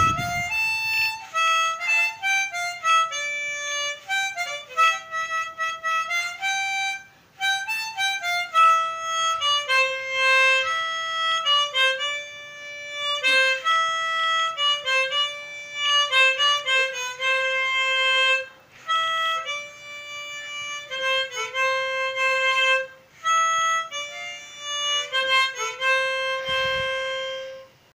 Amen.